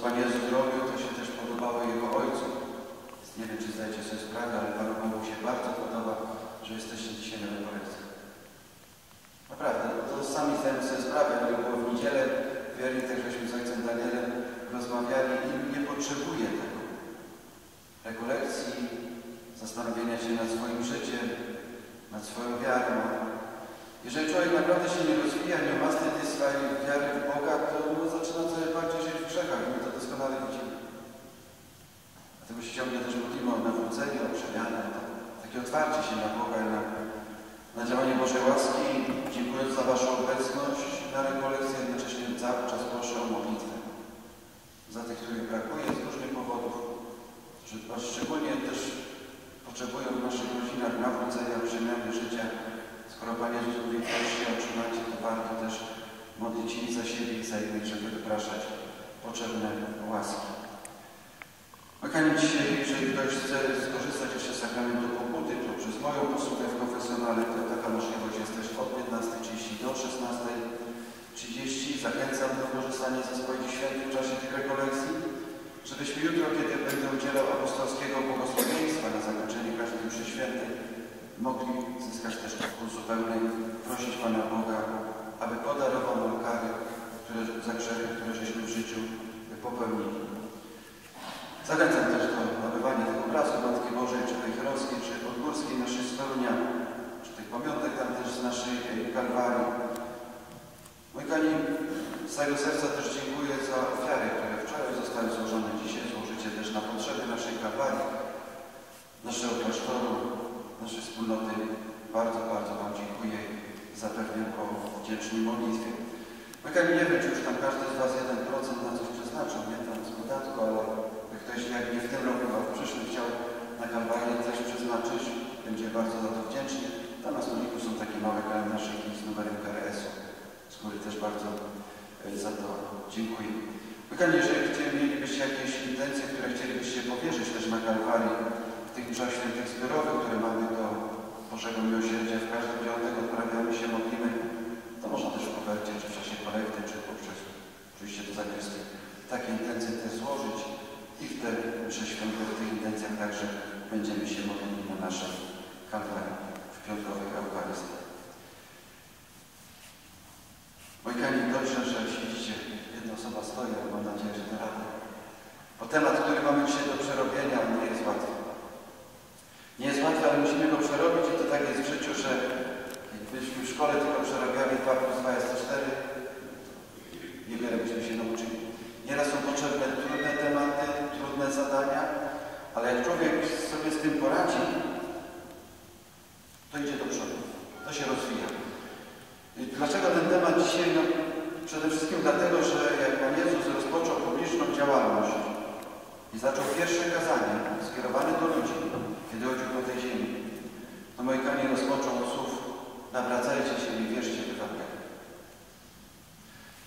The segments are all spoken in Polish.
co Pan Jezus robił, to się też podobało Jego Ojcu. Nie wiem, czy zdajecie sobie sprawę, ale Panu Bogu się bardzo podoba, że jesteście dzisiaj na rekolekcji. Naprawdę, no to sami zdajemy sobie sprawę, ale było w niedzielę, wierni też żeśmy z Ojcem Danielem rozmawiali i nie potrzebuje tego. Rekolekcji, zastanowienia się nad swoim życiem, nad swoją wiarą. Jeżeli człowiek naprawdę się nie rozwija, nie ma tej swojej wiary w Boga, to no, zaczyna coraz bardziej żyć w grzechach. My to doskonale widzimy. Ciągle też modlimy o nawrócenie, o przemianę, o takie otwarcie się na Boga i na, na działanie Bożej łaski. Dziękuję za Waszą obecność na rekolekcji, jednocześnie cały czas proszę o modlitwę. Za tych, których brakuje z różnych powodów, że szczególnie też potrzebują w naszych rodzinach nawrócenia, przemiany życia. Skoro Panie Jezus mówi, proście otrzymacie, to warto też modlić i za siebie i za innych, żeby wypraszać potrzebne łaski. Kochani, dzisiaj, jeżeli ktoś chce skorzystać jeszcze z sakramentu pokuty, to przez moją posługę w konfesjonale, to taka możliwość jest też od 15.30 do 16.30. Zachęcam do korzystania ze swoich świętych w czasie tych rekolekcji, żebyśmy jutro, kiedy będę udzielał apostolskiego błogosławieństwa na zakończenie każdej mszy świętej, mogli zyskać też pokój zupełny, prosić Pana Boga, aby podarował nam kary które, za grzechy, które żeśmy w życiu popełnili. Zachęcam też do nabywania tego obrazu Matki Bożej, czy tej herowskiej, czy podgórskiej naszej spełnia, czy tych pamiątek tam też z naszej Kalwarii. Moi kochani, z całego serca też dziękuję za ofiary, które wczoraj zostały złożone. Dzisiaj złożycie też na potrzeby naszej Kalwarii, naszego klasztoru, naszej wspólnoty. Bardzo, bardzo Wam dziękuję i zapewniam po wdzięcznej modlitwie. Kochani, nie wiem, czy już tam każdy z Was 1% na coś przeznaczył, nie tam z podatku, ale ktoś jak nie w tym roku, a w przyszłym chciał na kampanię coś przeznaczyć, będzie bardzo za to wdzięczny. Tam na stoliku są takie małe kalendarzyki z numerem KRS-u, z których też bardzo za to dziękuję. Kochani, jeżeli mielibyście jakieś intencje, które chcielibyście powierzyć też na Kalwarii, w tych mszach świętych zbiorowych, które mamy do Bożego Miłosierdzia, w każdym piątek odprawiamy się, modlimy, to można też w kopercie, czy w czasie kolekty, czy poprzez oczywiście do zakrystii takie intencje też złożyć i w te msze w tych intencjach także będziemy się modlili na naszej Kalwarii w piątkowych Eucharystiach. Kochani, dobrze, że siedzicie. Jedna osoba stoi, ale mam nadzieję, że to rada. Bo temat, który mamy dzisiaj do przerobienia, nie jest łatwy. Nie jest łatwy, ale musimy go przerobić i to tak jest w życiu, że jakbyśmy w szkole tylko przerabiali 2 plus 2 jest 4, niewiele byśmy się nauczyli. Nieraz są potrzebne trudne tematy, trudne zadania, ale jak człowiek sobie z tym poradzi, to idzie do przodu. To się rozwija. I dlaczego ten temat dzisiaj? No, przede wszystkim dlatego, że jak Pan Jezus rozpoczął publiczną działalność i zaczął pierwsze kazanie skierowane do ludzi, kiedy chodził po tej ziemi, kochani rozpoczął od słów nawracajcie się i wierzcie w Ewangelię.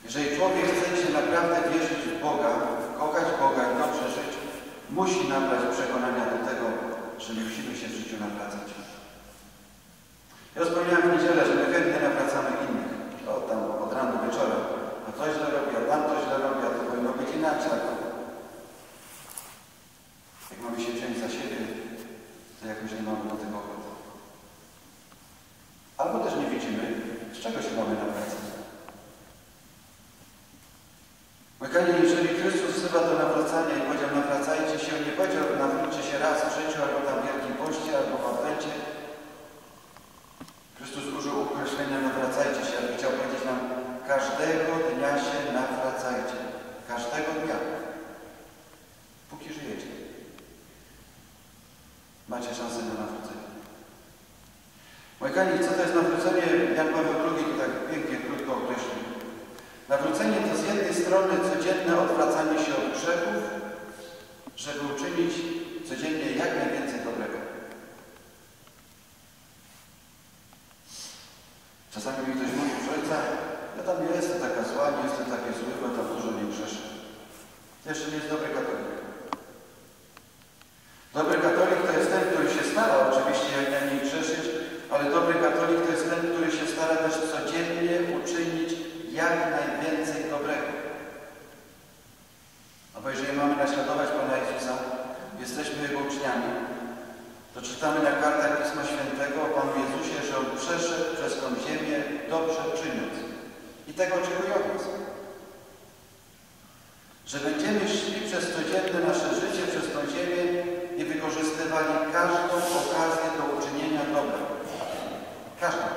Jeżeli człowiek chce się naprawdę wierzyć w Boga, kochać Boga i dobrze żyć, musi nabrać przekonania do tego, że musimy się w życiu nawracać. Ja wspomniałem w niedzielę, że my chętnie nawracamy innych. O, tam od rana do wieczora. A to źle robi, a tam to źle robi, a to powinno być inaczej. Jak mamy się wziąć za siebie, to jakoś nie mamy do tego ochoty. Albo też nie widzimy, z czego się mamy nawracać. Kochani, jeżeli Chrystus wzywa do nawracania i powiedział nawracajcie się, nie powiedział nawróćcie się raz w życiu, albo w Wielkim Poście, albo w Adwencie. Chrystus użył określenia nawracajcie się, ale chciał powiedzieć nam każdego dnia się nawracajcie. Każdego dnia. Póki żyjecie. Macie szansę na nawrócenie. Moi kochani, co to jest nawrócenie? Jan Paweł II to tak pięknie, krótko określił. Nawrócenie to z jednej strony codzienne odwracanie się od grzechów, żeby uczynić codziennie jak najwięcej dobrego. Czasami mi ktoś mówi, że ojca, ja tam nie jestem taka zła, nie jestem takie zły, bo tam dużo nie grzeszę. Jeszcze nie jest dobry katolik. Dobry katolik to jest ten, który się stara oczywiście jak najmniej grzeszyć, ale dobry katolik to jest ten, który się stara też codziennie uczynić jak najwięcej dobrego. A uczniami, to czytamy na kartach Pisma Świętego o Panu Jezusie, że On przeszedł przez tą ziemię dobrze czyniąc i tego oczekując. Że będziemy szli przez codzienne nasze życie, przez tą ziemię i wykorzystywali każdą okazję do uczynienia dobra. Każdą.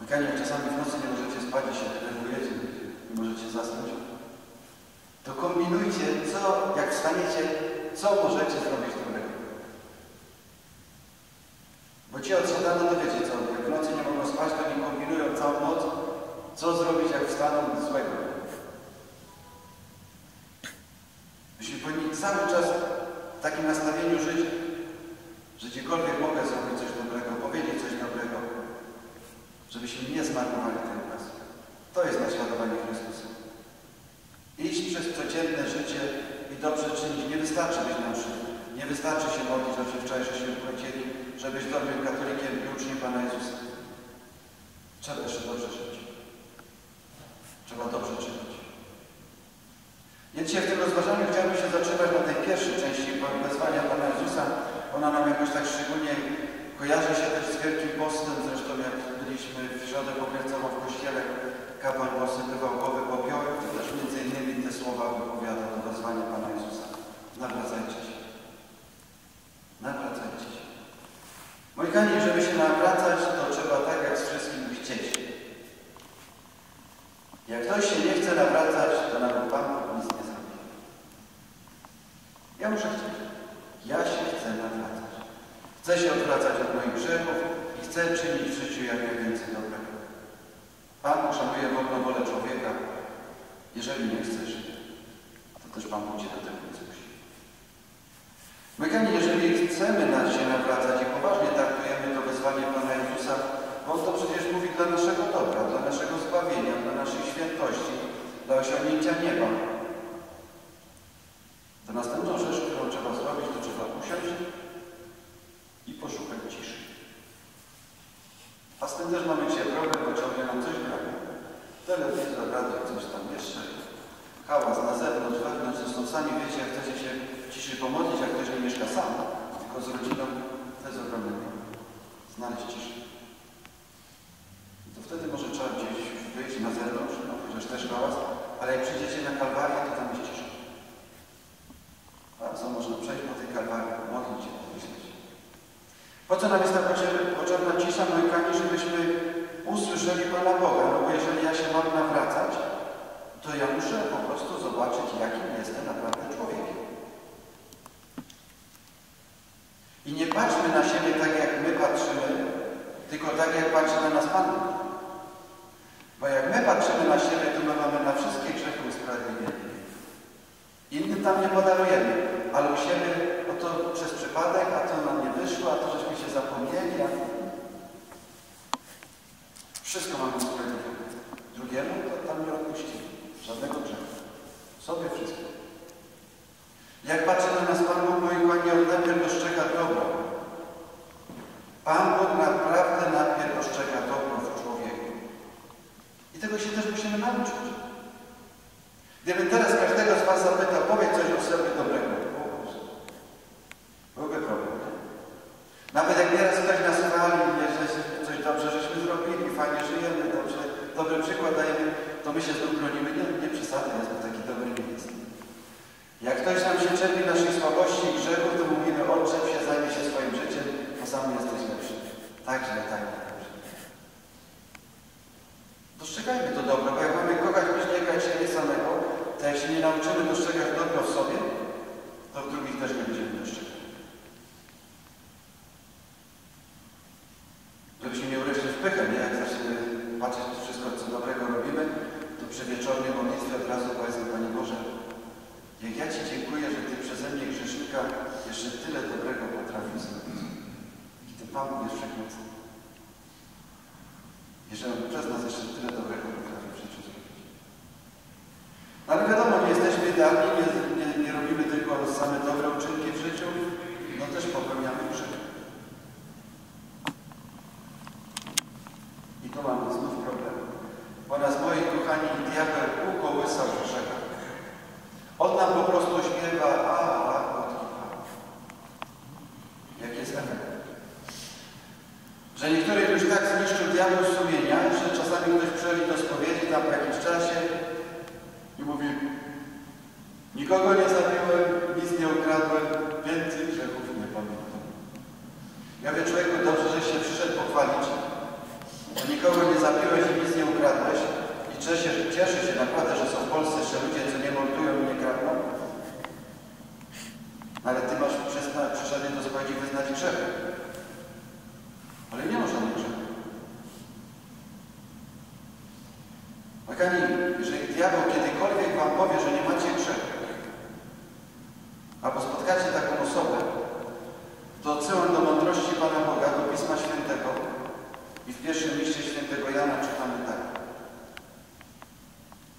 Mykanie, jak czasami w nocy nie możecie spać i się denerwujecie, nie możecie zasnąć, to kombinujcie, co, jak wstaniecie, co możecie zrobić dobrego. Bo ci od szatana to wiecie co, jak w nocy nie mogą spać, to nie kombinują całą noc, co zrobić, jak wstaną złego. Myśmy powinni cały czas w takim nastawieniu żyć, że gdziekolwiek mogę zrobić coś dobrego, powiedzieć coś dobrego, żebyśmy nie zmarnowali ten czas. To jest naśladowanie Chrystusa. Iść przez codzienne życie i dobrze czynić. Nie wystarczy być na. Nie wystarczy się modlić, o czym wczoraj żeśmy powiedzieli, że być dobrym katolikiem i uczniem Pana Jezusa. Trzeba jeszcze dobrze żyć. Trzeba dobrze czynić. Więc dzisiaj w tym rozważaniu chciałbym się zatrzymać na tej pierwszej części wezwania Pana Jezusa. Ona nam jakoś tak szczególnie kojarzy się też z Wielkim Postem. Zresztą jak byliśmy w środę pokiercową w kościele, kapłan posypywał głowę popiołem, to też między innymi te słowa wypowiadał do wezwania Pana Jezusa. Nawracajcie się. Nawracajcie się. Moi kochani, żeby się nawracać, to trzeba tak jak z wszystkim chcieć. Jak ktoś się nie chce nawracać, to nawet Pan nic nie zrobi. Ja muszę chcieć. Ja się chcę nawracać. Chcę się odwracać od moich grzechów i chcę czynić w życiu jak najwięcej dobrego. Pan uszanuje wolną wolę człowieka. Jeżeli nie chcesz, to też Pan Bóg Cię do tego nie zmusi. My, jeżeli chcemy nas się nawracać i poważnie traktujemy to wezwanie Pana Jezusa, On to przecież mówi dla naszego dobra, dla naszego zbawienia, dla naszej świętości, dla osiągnięcia nieba. To następną rzecz, którą trzeba zrobić, to trzeba usiąść i poszukać ciszy. A z tym też mamy dzisiaj problem, bo ciągle nam coś brakuje. Telewizor, radio, coś tam jeszcze. Hałas na zewnątrz, wewnątrz. Zresztą sami wiecie, jak chcecie się w ciszy pomodlić, jak ktoś nie mieszka sam, tylko z rodziną, to jest ogromny. Znaleźć ciszę. Wtedy może trzeba gdzieś wyjść na zewnątrz, no chociaż też hałas, ale jak przyjdziecie na Kalwarię, to tam jest cisza. Bardzo można przejść po tej Kalwarii, modlić się, myśleć. Po co nam jest ta potrzebna cisza, moi kochani, żebyśmy usłyszeli Pana Boga? No bo jeżeli ja się mam nawracać, to ja muszę po prostu zobaczyć, jakim jestem naprawdę człowiekiem. I nie patrzmy na siebie tak, jak my patrzymy, tylko tak, jak patrzy na nas Pan Bóg. Bo jak my patrzymy na siebie, to my mamy na wszystkie grzechy usprawiedliwienie. Innym tam nie podarujemy, ale u siebie to przez przypadek, a to nam nie wyszło, a to żeśmy się zapomnieli. A... Wszystko mamy usprawiedliwione. Drugiemu to tam nie odpuścimy. Żadnego grzechu. Sobie wszystko. Jak patrzy na nas Pan Bóg, moi kochani, on najpierw dostrzega dobro. Pan Bóg naprawdę najpierw dostrzega dobro w człowieku. I tego się też musimy nauczyć. Gdybym teraz każdego z Was zapytał, powiedz coś o sobie dobrego. Byłby problem. Nie? Nawet jak nieraz ktoś nas chwali, że coś dobrze żeśmy zrobili, fajnie żyjemy, dobrze, dobry przykład dajemy, to my się znów bronimy. Nie, nie przesadzę, ja taki dobry nie jestem. Jak ktoś nam się czepi naszych słabości i grzechów, to mówimy, odczep się, zajmie się swoim życiem, bo sam jesteś lepszy. Tak źle, tak dobrze. Dostrzegajmy to dobro, bo jak mamy kochać bliźniego jak siebie samego, to jak się nie nauczymy dostrzegać że niektórych już tak zniszczył diabeł sumienia, że czasami ktoś przychodzi do spowiedzi tam po jakimś czasie i mówi nikogo nie zabiłem, nic nie ukradłem, więcej grzechów nie pamiętam. Ja wie człowieku, dobrze, że się przyszedł pochwalić, że nikogo nie zabiłeś i nic nie ukradłeś i cieszę, cieszę się naprawdę, że są w Polsce jeszcze ludzie, co nie mordują i nie kradną. No ale ty masz przyszedł do spowiedzi wyznać grzechy. Kochani, jeżeli diabeł kiedykolwiek wam powie, że nie macie grzechu, albo spotkacie taką osobę, to odsyłam do mądrości Pana Boga, do Pisma Świętego i w pierwszym liście Świętego Jana czytamy tak.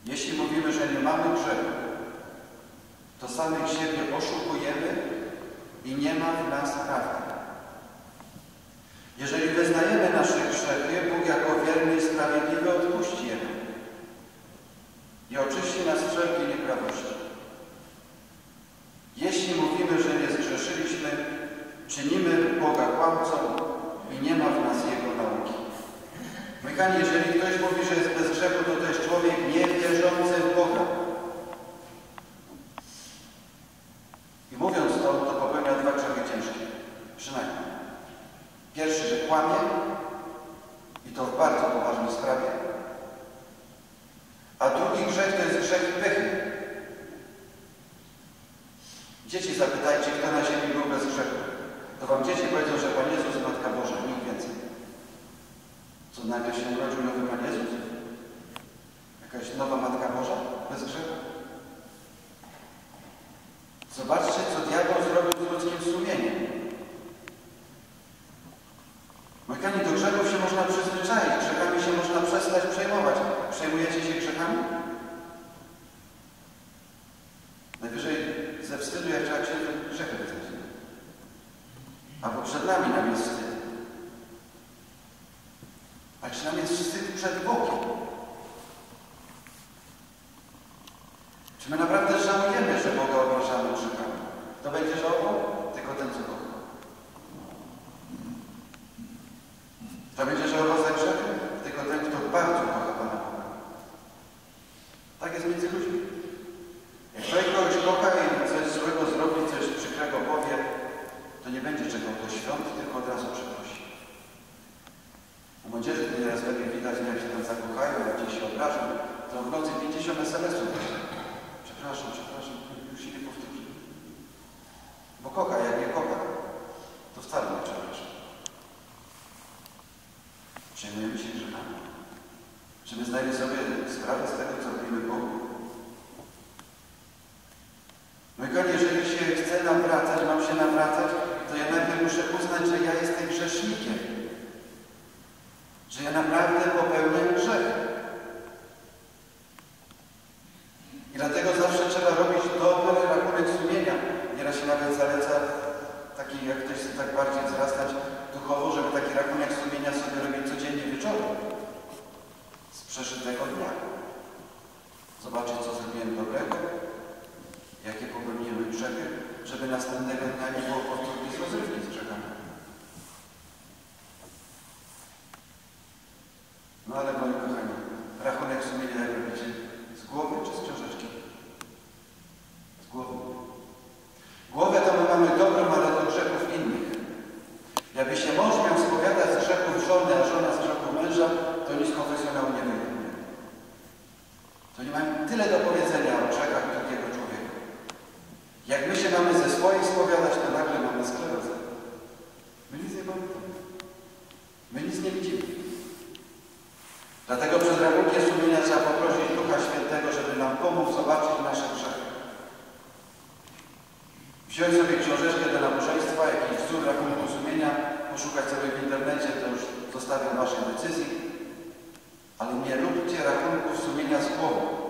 Jeśli mówimy, że nie mamy grzechu, to samych siebie oszukujemy i nie ma w nas prawdy. Jeżeli wyznajemy nasze grzechy, Bóg jako wierny i sprawiedliwy i oczyści nas wszelkiej nieprawości. Jeśli mówimy, że nie zgrzeszyliśmy, czynimy Boga kłamcą i nie ma w nas Jego nauki. Mykanie, jeżeli ktoś mówi, że jest bez grzechu, to to jest człowiek niewierzący w Boga. I mówiąc to, to popełnia dwa grzechy ciężkie. Przynajmniej. Pierwszy, że kłamie i to w bardzo poważnej sprawie. A drugi grzech to jest grzech pychy. Dzieci zapytajcie, kto na ziemi był bez grzechu. To wam dzieci powiedzą, że Pan Jezus Matka Boża, nikt więcej. Co nagle się urodził nowy Pan Jezus? Jakaś nowa Matka Boża bez grzechu? Zobaczcie, Wziąć sobie książeczkę do nabożeństwa, jakiś wzór rachunku sumienia, poszukać sobie w internecie, to już zostawiam Waszej decyzji. Ale nie róbcie rachunków sumienia z głową.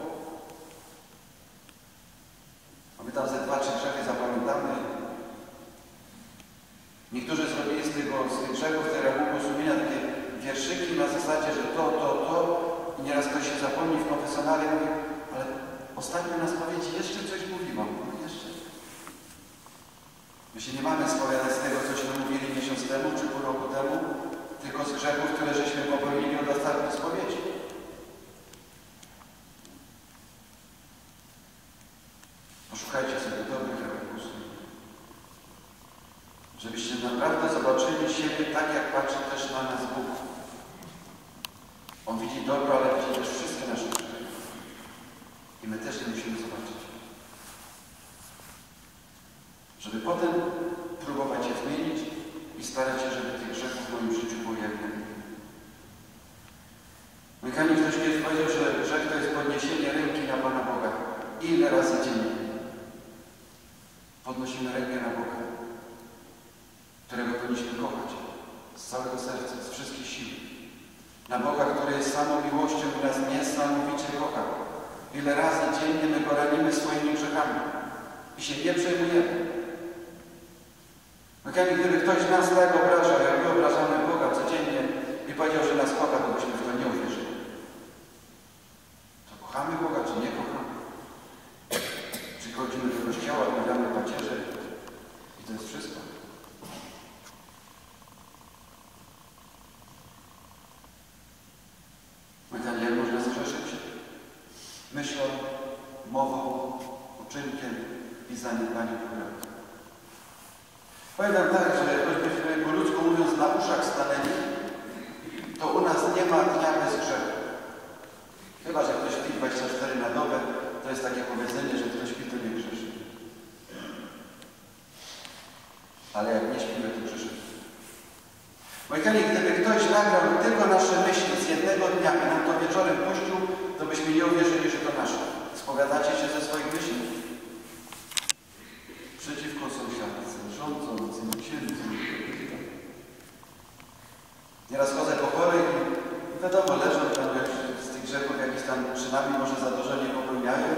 wiadomo, leżą tam jak z tych grzechów jakiś tam przynajmniej może za dużo nie popełniają.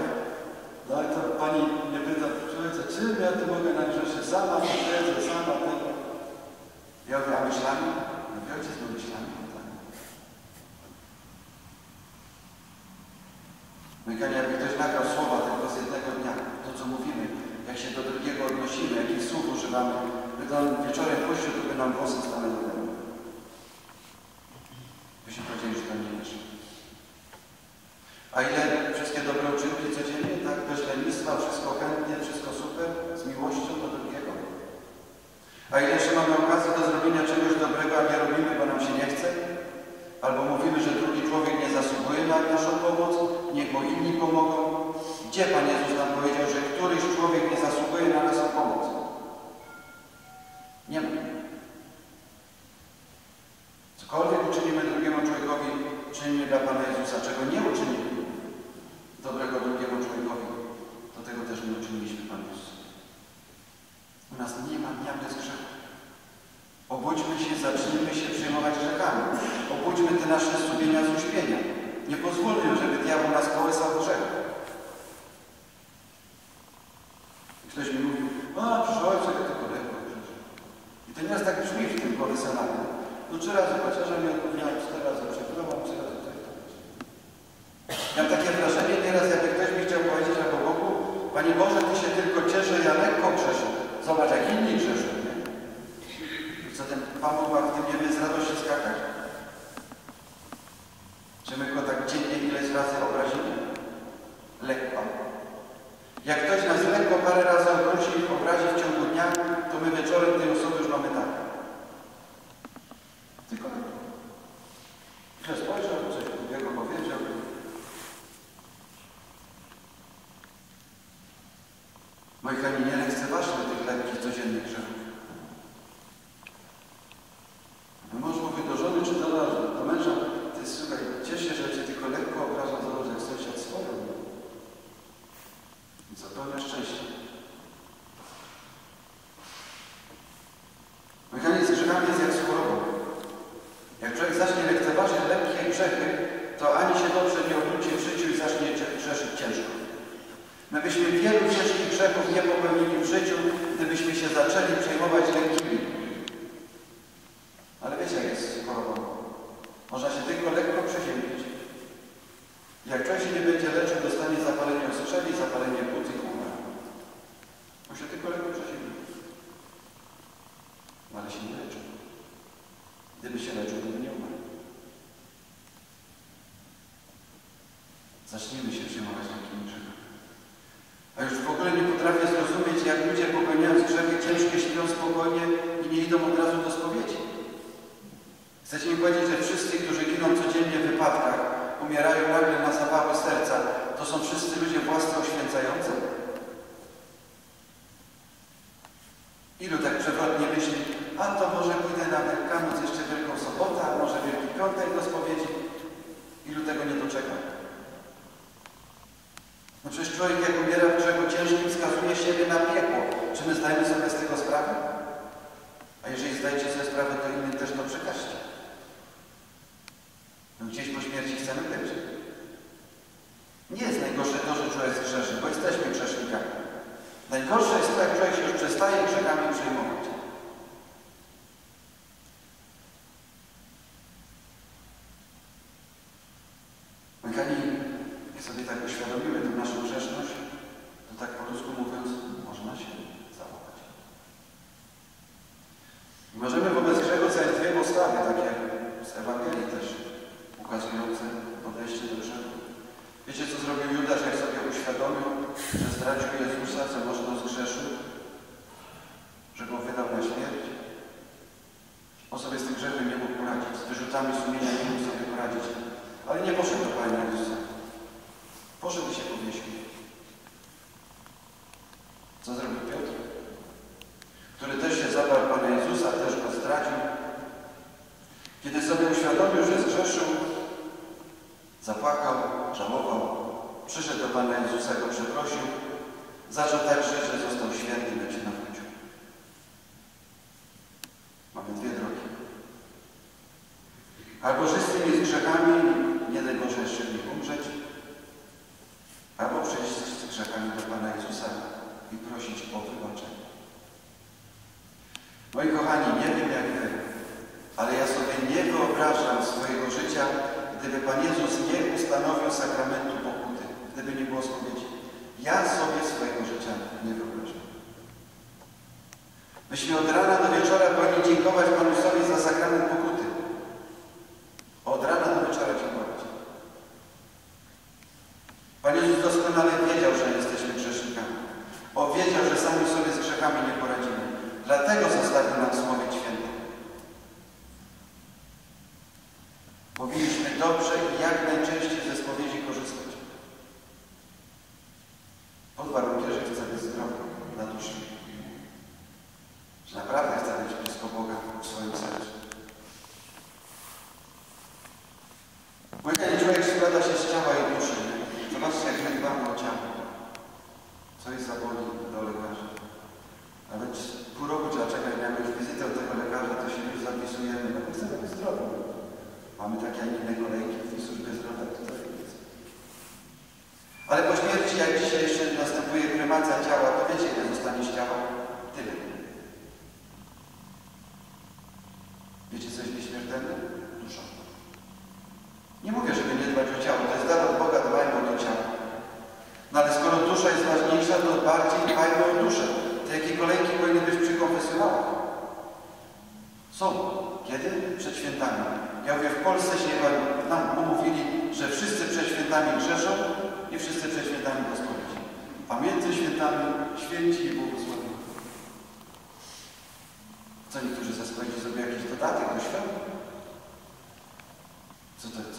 No i to pani mnie pyta, człowiek, czym ja tu mogę na grzesze? Sama siedzę, sama tego. Ja mówię, a myślami? Mówi, ojciec, no myślami, tak. Mówi, jakby ktoś nagrał słowa tylko z jednego dnia, to co mówimy, jak się do drugiego odnosimy, jakich słów używamy, by tam wieczorem pośród, by nam włosy stanęły. Cokolwiek uczynimy drugiemu człowiekowi, czynimy dla Pana Jezusa. Czego nie uczynimy dobrego drugiemu człowiekowi, do tego też nie uczyniliśmy Panu Jezus. U nas nie ma dnia bez grzechu. Obudźmy się, zacznijmy się przejmować grzechami. Obudźmy te nasze sumienia z uśpienia. Nie pozwólmy, żeby diabeł nas kołysał grzechu. No trzy razy pacierzami odpowiadałem, cztery razy przekrywam, trzy razy coś tam. Miałem takie wrażenie nieraz, jakby ktoś mi chciał powiedzieć albo Bogu, Panie Boże, Ty się tylko cieszę, ja lekko grzeszę. Zobacz, jak inni grzeszą, nie? Zatem Pan Bóg ma w tym niebie z radości skakać? Czy my go tak dziennie ileś razy obrazimy? Lekko. Jak ktoś nas lekko parę razy obrusi i obrazi w ciągu dnia, to my wieczorem tej osoby zaczęli No przecież człowiek, jak umiera w grzechu ciężkim, wskazuje siebie na piekło. Czy my zdajemy sobie z tego sprawę? A jeżeli zdajecie sobie sprawę, to innym też to przekażcie. No gdzieś po śmierci chcemy być. Nie jest najgorsze to, że człowiek zgrzeszy, bo jesteśmy grzesznikami. Najgorsze jest to, jak człowiek się już przestaje grzechami przejmować. On sobie z tym grzechem nie mógł poradzić, z wyrzutami sumienia nie mógł sobie poradzić, ale nie poszedł do Pana Jezusa. Poszedł i się powiesił. sakramentu pokuty, gdyby nie było spowiedzi. Ja sobie swojego życia nie wyobrażam. Myśmy od rana do wieczora powinni dziękować Panusowi za sakrament pokuty, Mamy takie, a inne kolejki w tej służbie zdrowia tutaj jest. Ale po śmierci, jak dzisiaj jeszcze następuje kremacja ciała, to wiecie, ile zostanie z ciała? Tyle. Polsce się nam umówili, że wszyscy przed świętami grzeszą i wszyscy przed świętami pospolici. Pamiętaj świętami święci i błogosławieni. Co niektórzy zespoili sobie jakiś dodatek do świąt? Co to jest?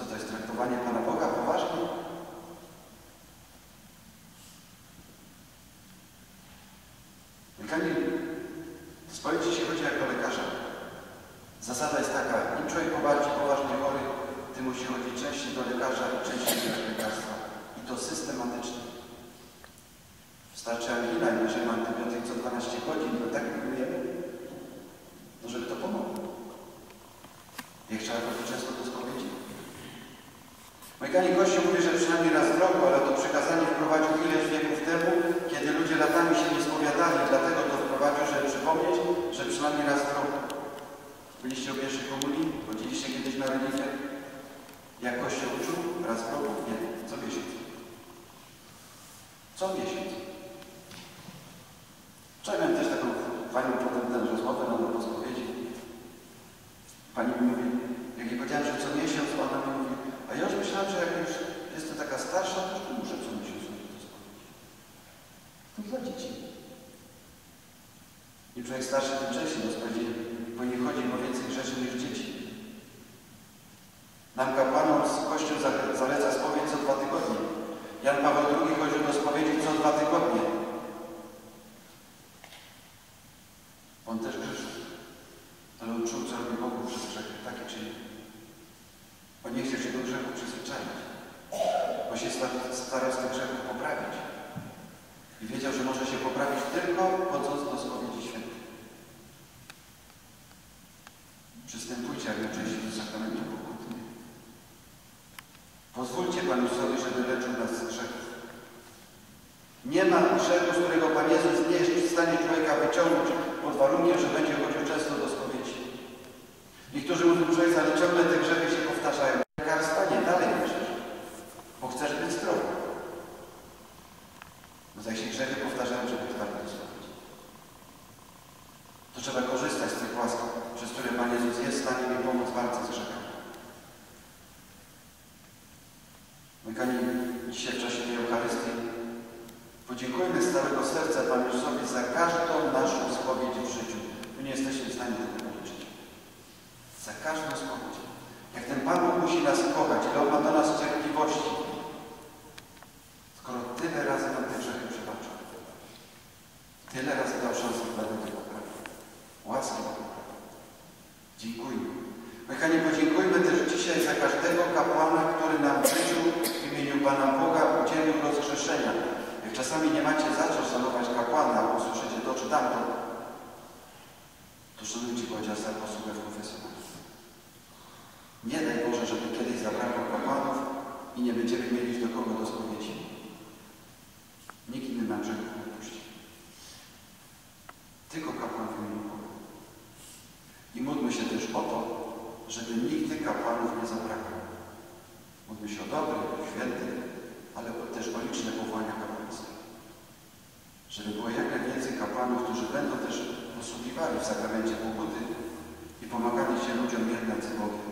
człowiek starszy, tym częściej rozchodzi, bo nie chodzi o więcej rzeczy niż dzieci. Nie ma grzechu, z którego Pan Jezus nie jest w stanie człowieka wyciągnąć pod warunkiem, że będzie chodził często do spowiedzi. Niektórzy mówią, że ale ciągle te grzechy się powtarzają. Lekarstwa nie, dalej nie grzesz, bo chcesz być zdrowy. No jak się grzechy powtarzają, żeby trwać do spowiedzi. To trzeba korzystać z tych łask, przez które Pan Jezus jest w stanie mi pomóc w walce z grzechem. My, Kochani, dzisiaj w czasie tej Eucharystii podziękujmy z całego serca Panu Jezusowi za każdą naszą spowiedź w życiu. My nie jesteśmy w stanie tego policzyć. Za każdą spowiedź. Jak ten Pan Bóg musi nas kochać, ile On ma do nas cierpliwości, skoro tyle razy nam te grzechy przebaczył. Tyle razy dał szansę dla tego poprawy. Łaski. Dziękujmy. Kochani, podziękujmy też dzisiaj za każdego kapłana, który nam w życiu w imieniu Pana Boga udzielił rozgrzeszenia. Jak czasami nie macie za co szanować kapłana, bo słyszycie to czy tamto, to szanujcie chociaż za posługę w konfesjonale. Nie daj Boże, żeby kiedyś zabrakło kapłanów i nie będziemy mieli do kogo do spowiedzi. Nikt inny nam grzechów nie puści. Tylko kapłan w imieniu módlmy się też o to, żeby nigdy kapłanów nie zabrakło. Módlmy się o dobrych, świętych, ale też o liczne powołania kapłańskie. Żeby było jak najwięcej kapłanów, którzy będą też posługiwali w sakramencie pokuty i pomagali się ludziom jednać z Bogiem